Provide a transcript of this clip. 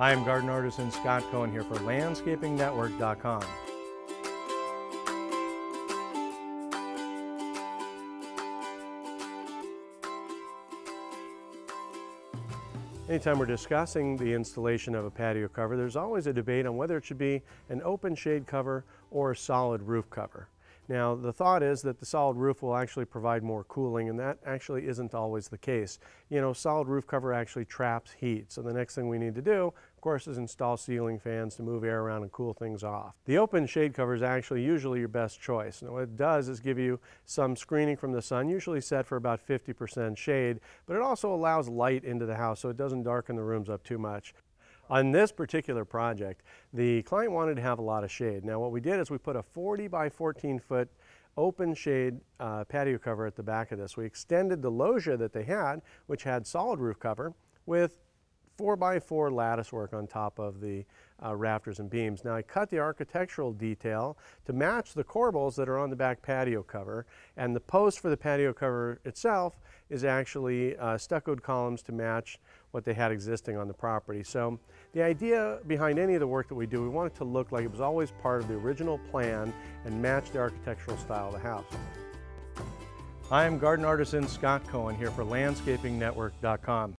Hi, I'm garden artisan Scott Cohen here for landscapingnetwork.com. Anytime we're discussing the installation of a patio cover, there's always a debate on whether it should be an open shade cover or a solid roof cover. Now, the thought is that the solid roof will actually provide more cooling, and that actually isn't always the case. You know, solid roof cover actually traps heat, so the next thing we need to do, of course, is install ceiling fans to move air around and cool things off. The open shade cover is actually usually your best choice. Now, what it does is give you some screening from the sun, usually set for about 50% shade, but it also allows light into the house so it doesn't darken the rooms up too much. On this particular project, the client wanted to have a lot of shade. Now what we did is we put a 40 by 14 foot open shade uh, patio cover at the back of this. We extended the loggia that they had, which had solid roof cover, with 4 by 4 lattice work on top of the uh, rafters and beams. Now I cut the architectural detail to match the corbels that are on the back patio cover and the post for the patio cover itself is actually uh, stuccoed columns to match what they had existing on the property. So the idea behind any of the work that we do, we want it to look like it was always part of the original plan and match the architectural style of the house. I'm garden artisan Scott Cohen here for landscapingnetwork.com.